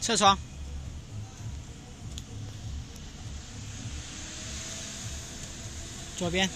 侧窗左边。